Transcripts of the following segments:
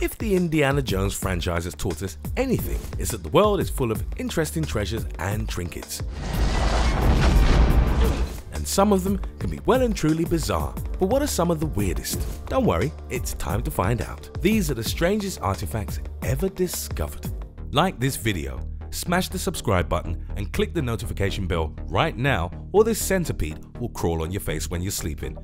If the Indiana Jones franchise has taught us anything, it's that the world is full of interesting treasures and trinkets. And some of them can be well and truly bizarre. But what are some of the weirdest? Don't worry, it's time to find out. These are the strangest artifacts ever discovered. Like this video, smash the subscribe button and click the notification bell right now or this centipede will crawl on your face when you're sleeping.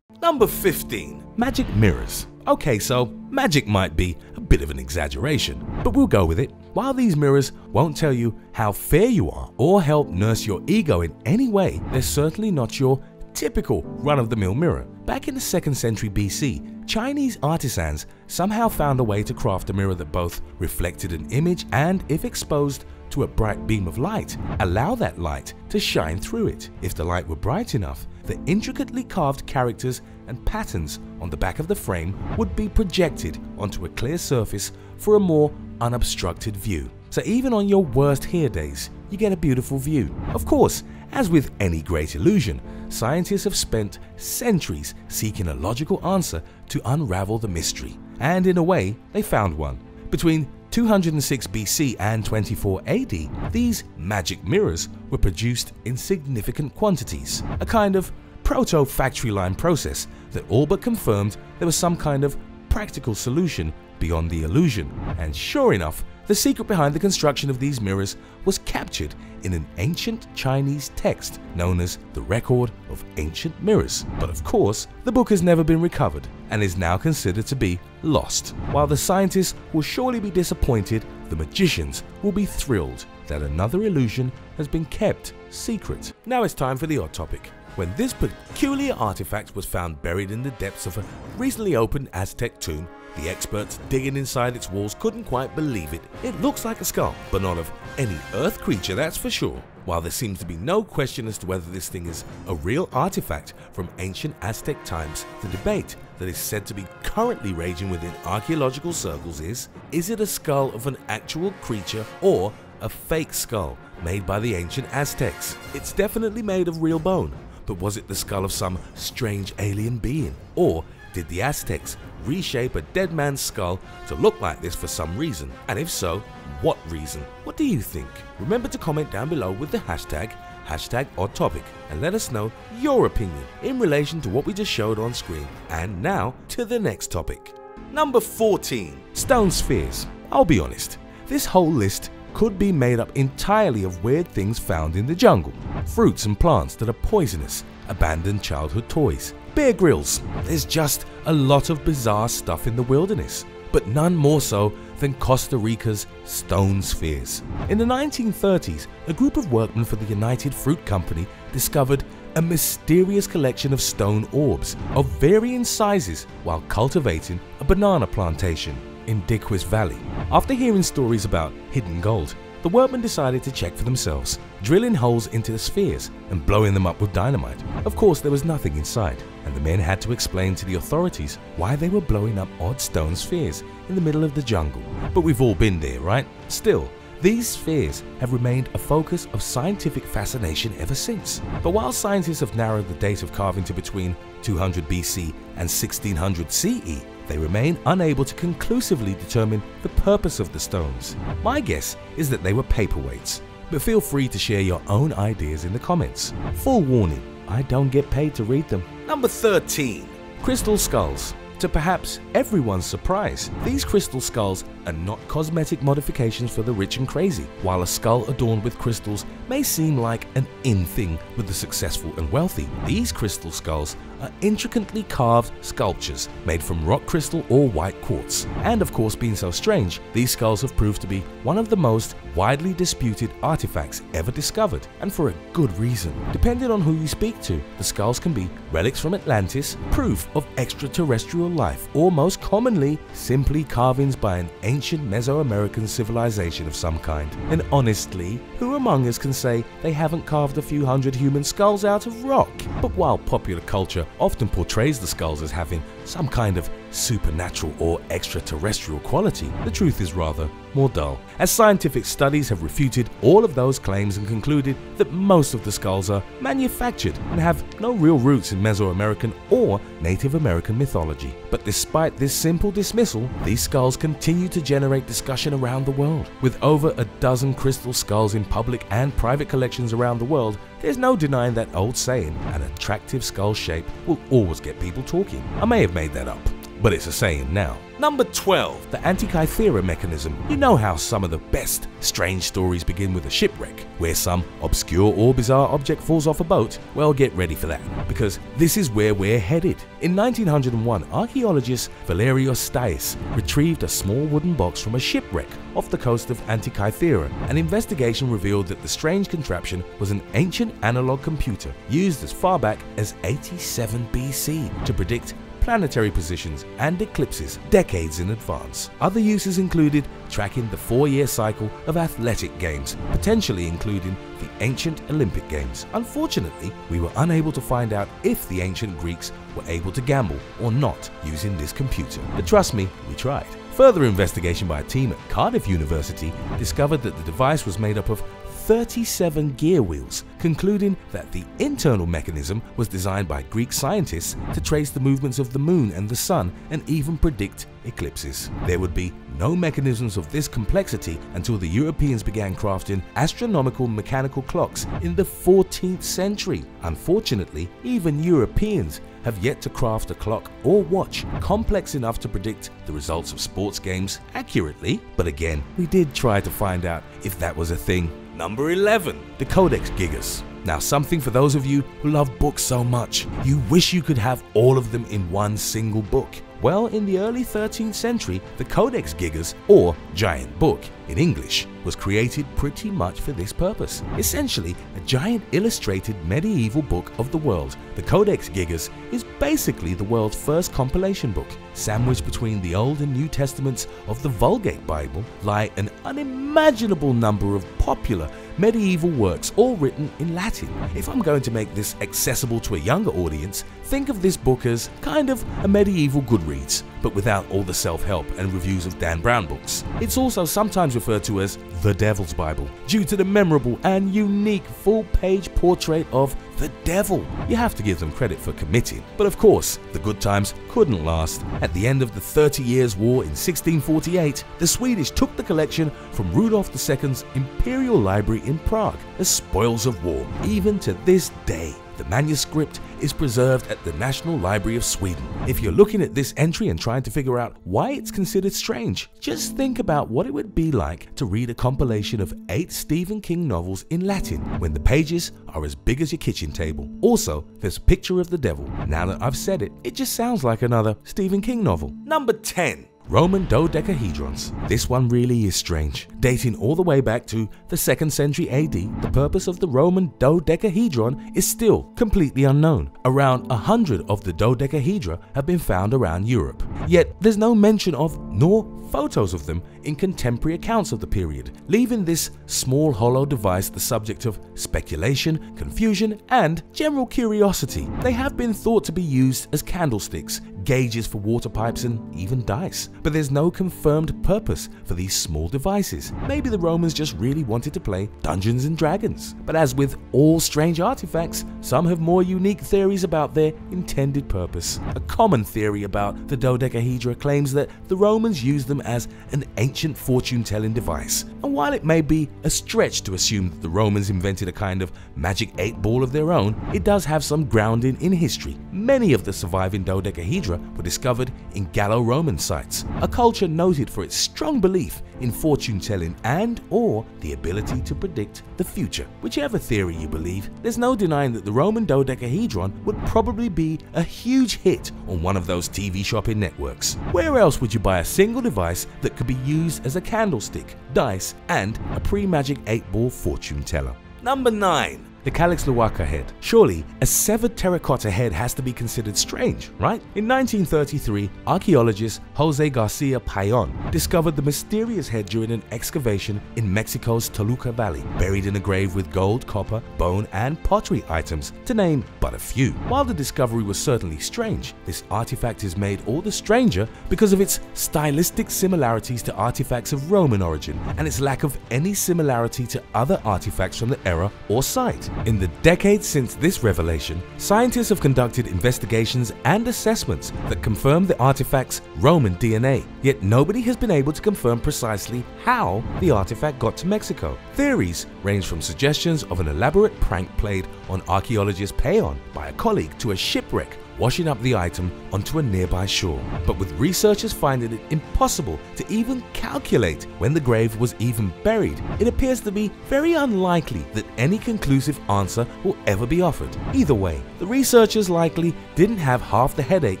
Number 15. Magic Mirrors. Okay, so magic might be a bit of an exaggeration, but we'll go with it. While these mirrors won't tell you how fair you are or help nurse your ego in any way, they're certainly not your typical run-of-the-mill mirror. Back in the 2nd century BC, Chinese artisans somehow found a way to craft a mirror that both reflected an image and, if exposed to a bright beam of light, allow that light to shine through it. If the light were bright enough, the intricately carved characters and patterns on the back of the frame would be projected onto a clear surface for a more unobstructed view. So even on your worst hair days, you get a beautiful view. Of course, as with any great illusion, scientists have spent centuries seeking a logical answer to unravel the mystery. And in a way, they found one. Between 206 BC and 24 AD, these magic mirrors were produced in significant quantities, a kind of proto-factory line process that all but confirmed there was some kind of practical solution beyond the illusion. And sure enough, the secret behind the construction of these mirrors was captured in an ancient Chinese text known as the Record of Ancient Mirrors. But of course, the book has never been recovered and is now considered to be lost. While the scientists will surely be disappointed, the magicians will be thrilled that another illusion has been kept secret. Now it's time for the odd topic. When this peculiar artifact was found buried in the depths of a recently opened Aztec tomb, the experts digging inside its walls couldn't quite believe it. It looks like a skull, but not of any earth creature, that's for sure. While there seems to be no question as to whether this thing is a real artifact from ancient Aztec times, the debate that is said to be currently raging within archaeological circles is, is it a skull of an actual creature or a fake skull made by the ancient Aztecs? It's definitely made of real bone, but was it the skull of some strange alien being? Or did the Aztecs reshape a dead man's skull to look like this for some reason? And if so, what reason? What do you think? Remember to comment down below with the hashtag hashtag odd topic and let us know your opinion in relation to what we just showed on screen. And now to the next topic. Number 14. Stone Spheres. I'll be honest, this whole list could be made up entirely of weird things found in the jungle. Fruits and plants that are poisonous, abandoned childhood toys, Bear Grylls. There's just a lot of bizarre stuff in the wilderness, but none more so than Costa Rica's stone spheres. In the 1930s, a group of workmen for the United Fruit Company discovered a mysterious collection of stone orbs of varying sizes while cultivating a banana plantation in Diquis Valley. After hearing stories about hidden gold, the workmen decided to check for themselves, drilling holes into the spheres and blowing them up with dynamite. Of course, there was nothing inside, and the men had to explain to the authorities why they were blowing up odd stone spheres in the middle of the jungle. But we've all been there, right? Still, these spheres have remained a focus of scientific fascination ever since. But while scientists have narrowed the date of carving to between 200 BC and 1600 CE, they remain unable to conclusively determine the purpose of the stones. My guess is that they were paperweights, but feel free to share your own ideas in the comments. Full warning, I don't get paid to read them. Number 13. Crystal Skulls. To perhaps everyone's surprise, these crystal skulls are not cosmetic modifications for the rich and crazy. While a skull adorned with crystals may seem like an in thing with the successful and wealthy, these crystal skulls are intricately carved sculptures made from rock crystal or white quartz. And of course, being so strange, these skulls have proved to be one of the most widely disputed artifacts ever discovered, and for a good reason. Depending on who you speak to, the skulls can be relics from Atlantis, proof of extraterrestrial life, or most commonly, simply carvings by an ancient Mesoamerican civilization of some kind. And honestly, who among us can say they haven't carved a few hundred human skulls out of rock? But while popular culture culture often portrays the skulls as having some kind of supernatural or extraterrestrial quality, the truth is rather more dull, as scientific studies have refuted all of those claims and concluded that most of the skulls are manufactured and have no real roots in Mesoamerican or Native American mythology. But despite this simple dismissal, these skulls continue to generate discussion around the world. With over a dozen crystal skulls in public and private collections around the world, there's no denying that old saying, an attractive skull shape will always get people talking. I may have made that up but it's a saying now. Number 12, the Antikythera mechanism. You know how some of the best strange stories begin with a shipwreck, where some obscure or bizarre object falls off a boat? Well, get ready for that, because this is where we're headed. In 1901, archaeologist Valerios Stais retrieved a small wooden box from a shipwreck off the coast of Antikythera. An investigation revealed that the strange contraption was an ancient analog computer used as far back as 87 BC to predict planetary positions and eclipses decades in advance. Other uses included tracking the four-year cycle of athletic games, potentially including the ancient Olympic Games. Unfortunately, we were unable to find out if the ancient Greeks were able to gamble or not using this computer. But trust me, we tried. Further investigation by a team at Cardiff University discovered that the device was made up of 37 gear wheels, concluding that the internal mechanism was designed by Greek scientists to trace the movements of the moon and the sun and even predict eclipses. There would be no mechanisms of this complexity until the Europeans began crafting astronomical mechanical clocks in the 14th century. Unfortunately, even Europeans have yet to craft a clock or watch complex enough to predict the results of sports games accurately. But again, we did try to find out if that was a thing. Number 11. The Codex Gigas. Now something for those of you who love books so much, you wish you could have all of them in one single book. Well, in the early 13th century, the Codex Gigas, or Giant Book in English, was created pretty much for this purpose. Essentially, a giant illustrated medieval book of the world, the Codex Gigas is basically the world's first compilation book. Sandwiched between the Old and New Testaments of the Vulgate Bible lie an unimaginable number of popular medieval works all written in Latin. If I'm going to make this accessible to a younger audience, think of this book as kind of a medieval Goodreads, but without all the self-help and reviews of Dan Brown books. It's also sometimes referred to as the Devil's Bible, due to the memorable and unique full-page portrait of the devil. You have to give them credit for committing. But of course, the good times couldn't last. At the end of the Thirty Years' War in 1648, the Swedish took the collection from Rudolf II's Imperial Library in Prague as spoils of war. Even to this day, the manuscript is preserved at the National Library of Sweden. If you're looking at this entry and trying to figure out why it's considered strange, just think about what it would be like to read a compilation of eight Stephen King novels in Latin when the pages are as big as your kitchen table. Also, there's a picture of the devil. Now that I've said it, it just sounds like another Stephen King novel. Number 10. Roman dodecahedrons. This one really is strange. Dating all the way back to the 2nd century AD, the purpose of the Roman dodecahedron is still completely unknown. Around a hundred of the dodecahedra have been found around Europe. Yet there's no mention of nor photos of them in contemporary accounts of the period, leaving this small hollow device the subject of speculation, confusion, and general curiosity. They have been thought to be used as candlesticks, gauges for water pipes, and even dice. But there's no confirmed purpose for these small devices. Maybe the Romans just really wanted to play Dungeons and Dragons. But as with all strange artifacts, some have more unique theories about their intended purpose. A common theory about the dodecahedra claims that the Romans used them as an ancient fortune-telling device. And while it may be a stretch to assume that the Romans invented a kind of magic eight ball of their own, it does have some grounding in history. Many of the surviving dodecahedra were discovered in Gallo-Roman sites, a culture noted for its strong belief in fortune-telling and or the ability to predict the future. Whichever theory you believe, there's no denying that the Roman dodecahedron would probably be a huge hit on one of those TV shopping networks. Where else would you buy a single device that could be used as a candlestick, dice, and a pre-magic 8-ball fortune teller? Number 9. The Calixtlahuaca head. Surely, a severed terracotta head has to be considered strange, right? In 1933, archaeologist Jose Garcia Payon discovered the mysterious head during an excavation in Mexico's Toluca Valley, buried in a grave with gold, copper, bone, and pottery items, to name but a few. While the discovery was certainly strange, this artifact is made all the stranger because of its stylistic similarities to artifacts of Roman origin and its lack of any similarity to other artifacts from the era or site. In the decades since this revelation, scientists have conducted investigations and assessments that confirm the artifact's Roman DNA, yet nobody has been able to confirm precisely how the artifact got to Mexico. Theories range from suggestions of an elaborate prank played on archaeologist Payon by a colleague to a shipwreck washing up the item onto a nearby shore. But with researchers finding it impossible to even calculate when the grave was even buried, it appears to be very unlikely that any conclusive answer will ever be offered. Either way, the researchers likely didn't have half the headache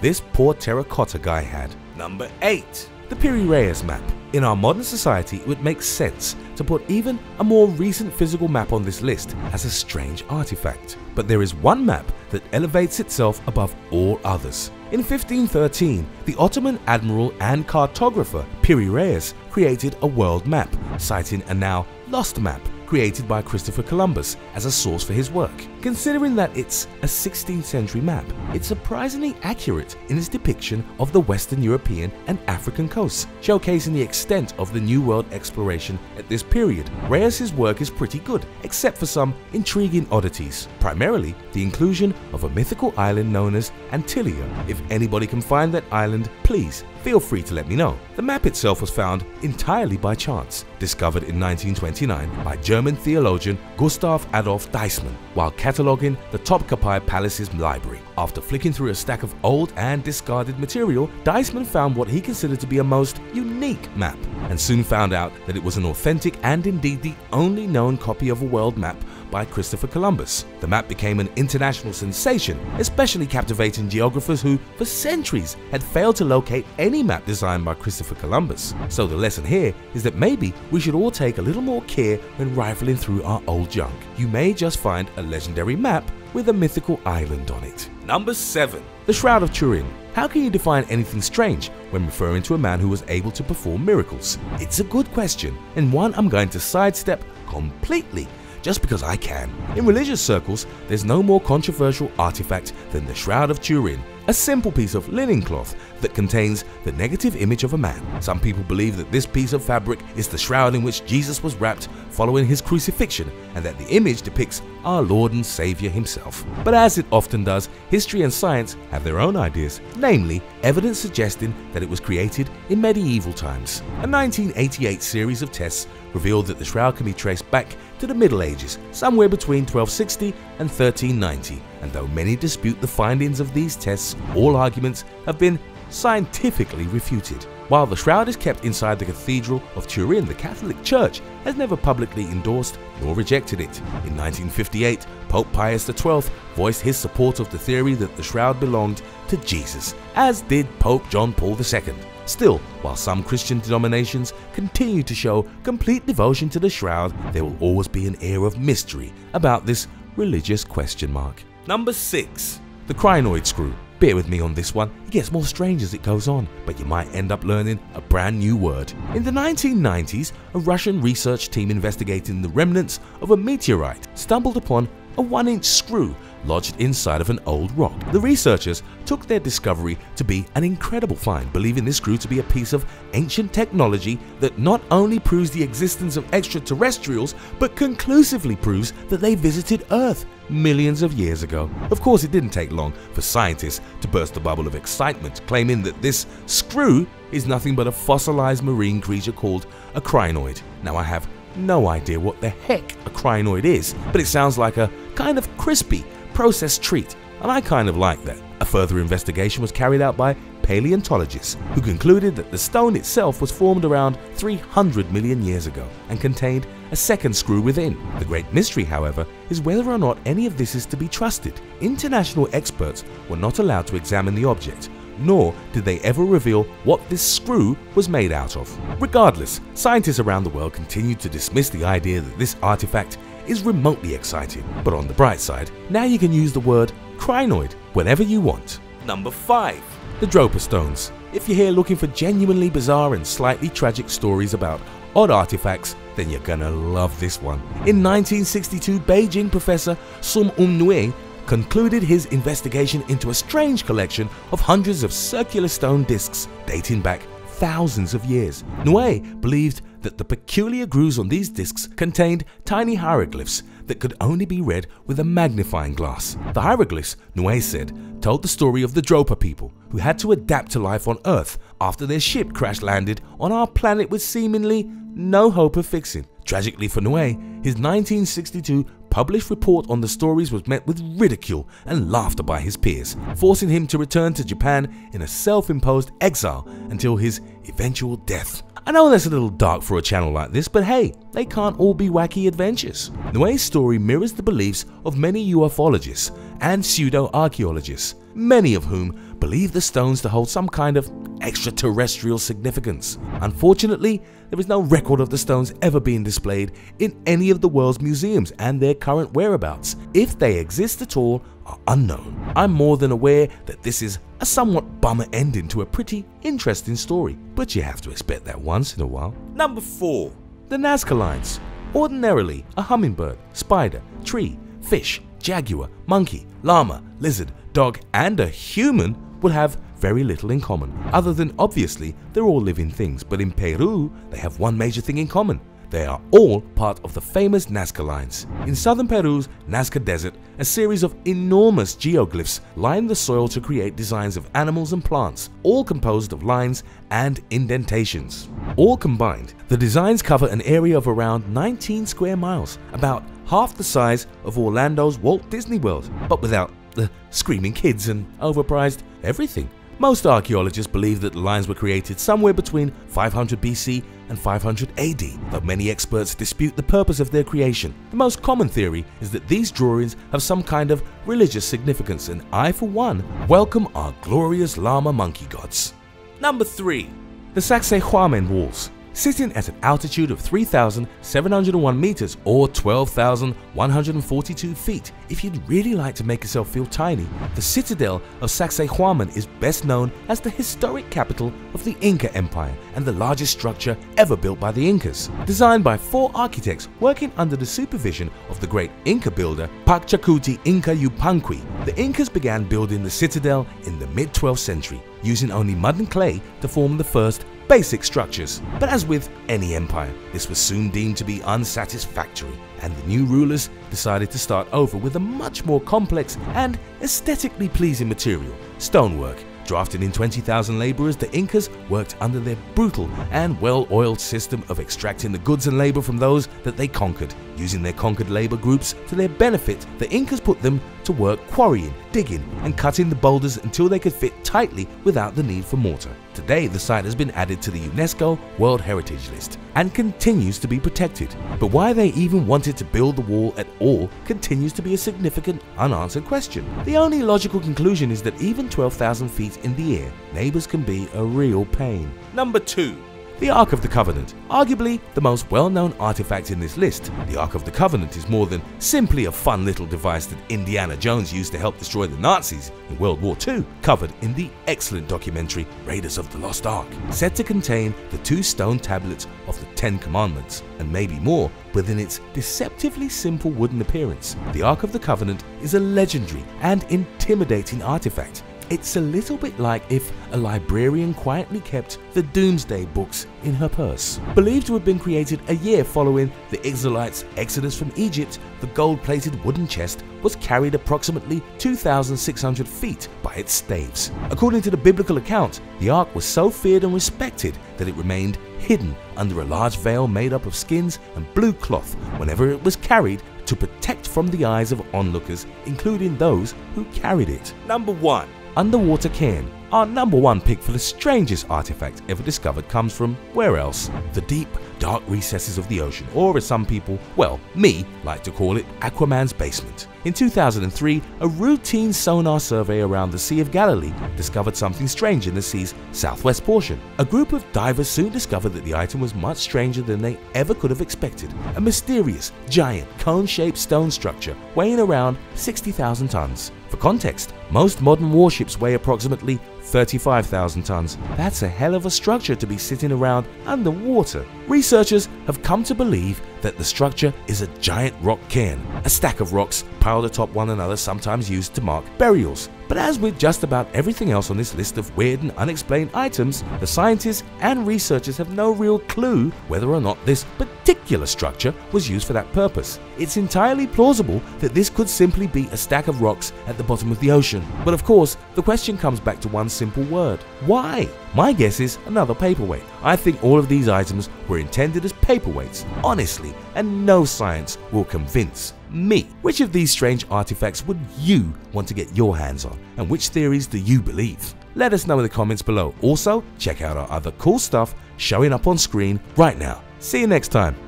this poor terracotta guy had. Number 8. The Piri Reis map. In our modern society, it would make sense to put even a more recent physical map on this list as a strange artifact. But there is one map that elevates itself above all others. In 1513, the Ottoman admiral and cartographer Piri Reis created a world map, citing a now lost map created by Christopher Columbus as a source for his work. Considering that it's a 16th century map, it's surprisingly accurate in its depiction of the Western European and African coasts, showcasing the extent of the New World exploration at this period. Reis's work is pretty good, except for some intriguing oddities, primarily the inclusion of a mythical island known as Antilia. If anybody can find that island, please feel free to let me know. The map itself was found entirely by chance, discovered in 1929 by German theologian Gustav Adolf Deissmann while cataloguing the Topkapi Palace's library. After flicking through a stack of old and discarded material, Deissmann found what he considered to be a most unique map and soon found out that it was an authentic and indeed the only known copy of a world map by Christopher Columbus. The map became an international sensation, especially captivating geographers who, for centuries, had failed to locate any map designed by Christopher Columbus. So the lesson here is that maybe we should all take a little more care when rifling through our old junk. You may just find a legendary map with a mythical island on it. Number 7. The Shroud of Turin. How can you define anything strange when referring to a man who was able to perform miracles? It's a good question, and one I'm going to sidestep completely just because I can. In religious circles, there's no more controversial artifact than the Shroud of Turin, a simple piece of linen cloth that contains the negative image of a man. Some people believe that this piece of fabric is the shroud in which Jesus was wrapped following his crucifixion and that the image depicts our Lord and Savior himself. But as it often does, history and science have their own ideas, namely evidence suggesting that it was created in medieval times. A 1988 series of tests revealed that the shroud can be traced back to the Middle Ages, somewhere between 1260 and 1390, and though many dispute the findings of these tests, all arguments have been scientifically refuted. While the shroud is kept inside the Cathedral of Turin, the Catholic Church has never publicly endorsed nor rejected it. In 1958, Pope Pius XII voiced his support of the theory that the shroud belonged to Jesus, as did Pope John Paul II. Still, while some Christian denominations continue to show complete devotion to the shroud, there will always be an air of mystery about this religious question mark. Number 6. The Crinoid Screw. Bear with me on this one, it gets more strange as it goes on, but you might end up learning a brand new word. In the 1990s, a Russian research team investigating the remnants of a meteorite stumbled upon a 1 inch screw lodged inside of an old rock. The researchers took their discovery to be an incredible find, believing this screw to be a piece of ancient technology that not only proves the existence of extraterrestrials, but conclusively proves that they visited Earth millions of years ago. Of course, it didn't take long for scientists to burst the bubble of excitement, claiming that this screw is nothing but a fossilized marine creature called a crinoid. Now, I have no idea what the heck a crinoid is, but it sounds like a kind of crispy, processed treat, and I kind of like that. A further investigation was carried out by paleontologists who concluded that the stone itself was formed around 300 million years ago and contained a second screw within. The great mystery, however, is whether or not any of this is to be trusted. International experts were not allowed to examine the object, nor did they ever reveal what this screw was made out of. Regardless, scientists around the world continued to dismiss the idea that this artifact is remotely exciting. But on the bright side, now you can use the word crinoid whenever you want. Number 5. The Dropa Stones. If you're here looking for genuinely bizarre and slightly tragic stories about odd artifacts, then you're gonna love this one. In 1962, Beijing professor Tsum Um Nui concluded his investigation into a strange collection of hundreds of circular stone discs dating back thousands of years. Nui believed that the peculiar grooves on these discs contained tiny hieroglyphs that could only be read with a magnifying glass. The hieroglyphs, Nui said, told the story of the Dropa people who had to adapt to life on Earth after their ship crash landed on our planet with seemingly no hope of fixing. Tragically for Nui, his 1962 published report on the stories was met with ridicule and laughter by his peers, forcing him to return to Japan in a self-imposed exile until his eventual death. I know that's a little dark for a channel like this, but hey, they can't all be wacky adventures. Nui's story mirrors the beliefs of many ufologists and pseudo-archaeologists, many of whom believe the stones to hold some kind of extraterrestrial significance. Unfortunately, there is no record of the stones ever being displayed in any of the world's museums and their current whereabouts, if they exist at all, are unknown. I'm more than aware that this is a somewhat bummer ending to a pretty interesting story, but you have to expect that once in a while. Number 4. The Nazca Lines. Ordinarily, a hummingbird, spider, tree, fish, jaguar, monkey, llama, lizard, dog, and a human would have very little in common, other than obviously they're all living things, but in Peru they have one major thing in common. They are all part of the famous Nazca Lines. In southern Peru's Nazca Desert, a series of enormous geoglyphs line the soil to create designs of animals and plants, all composed of lines and indentations. All combined, the designs cover an area of around 19 square miles, about half the size of Orlando's Walt Disney World, but without the screaming kids and overpriced everything. Most archaeologists believe that the lines were created somewhere between 500 BC and 500 AD, though many experts dispute the purpose of their creation. The most common theory is that these drawings have some kind of religious significance and I, for one, welcome our glorious llama monkey gods. Number 3. The Sacsayhuaman Walls Sitting at an altitude of 3,701 meters or 12,142 feet, if you'd really like to make yourself feel tiny, the citadel of Sacsayhuaman is best known as the historic capital of the Inca Empire and the largest structure ever built by the Incas. Designed by four architects working under the supervision of the great Inca builder Pachacuti Inca Yupanqui, the Incas began building the citadel in the mid-12th century, using only mud and clay to form the first basic structures. But as with any empire, this was soon deemed to be unsatisfactory, and the new rulers decided to start over with a much more complex and aesthetically pleasing material, stonework. Drafted in 20,000 laborers, the Incas worked under their brutal and well-oiled system of extracting the goods and labor from those that they conquered. Using their conquered labor groups to their benefit, the Incas put them to work quarrying, digging, and cutting the boulders until they could fit tightly without the need for mortar. Today, the site has been added to the UNESCO World Heritage List and continues to be protected. But why they even wanted to build the wall at all continues to be a significant unanswered question. The only logical conclusion is that even 12,000 feet in the air, neighbors can be a real pain. Number 2. The Ark of the Covenant, arguably the most well-known artifact in this list. The Ark of the Covenant is more than simply a fun little device that Indiana Jones used to help destroy the Nazis in World War II, covered in the excellent documentary Raiders of the Lost Ark, said to contain the two stone tablets of the Ten Commandments, and maybe more within its deceptively simple wooden appearance. The Ark of the Covenant is a legendary and intimidating artifact it's a little bit like if a librarian quietly kept the Doomsday books in her purse. Believed to have been created a year following the Israelites' exodus from Egypt, the gold-plated wooden chest was carried approximately 2,600 feet by its staves. According to the biblical account, the ark was so feared and respected that it remained hidden under a large veil made up of skins and blue cloth whenever it was carried to protect from the eyes of onlookers, including those who carried it. Number 1 underwater cairn. Our number one pick for the strangest artifact ever discovered comes from where else? The deep, dark recesses of the ocean, or as some people, well, me, like to call it, Aquaman's basement. In 2003, a routine sonar survey around the Sea of Galilee discovered something strange in the sea's southwest portion. A group of divers soon discovered that the item was much stranger than they ever could have expected. A mysterious, giant, cone-shaped stone structure weighing around 60,000 tons. For context, most modern warships weigh approximately 35,000 tons. That's a hell of a structure to be sitting around underwater. Researchers have come to believe that the structure is a giant rock cairn, a stack of rocks piled atop one another sometimes used to mark burials. But as with just about everything else on this list of weird and unexplained items, the scientists and researchers have no real clue whether or not this particular structure was used for that purpose. It's entirely plausible that this could simply be a stack of rocks at the bottom of the ocean. But of course, the question comes back to one simple word. Why? My guess is another paperweight. I think all of these items were intended as paperweights, honestly, and no science will convince me. Which of these strange artifacts would you want to get your hands on, and which theories do you believe? Let us know in the comments below. Also, check out our other cool stuff showing up on screen right now. See you next time.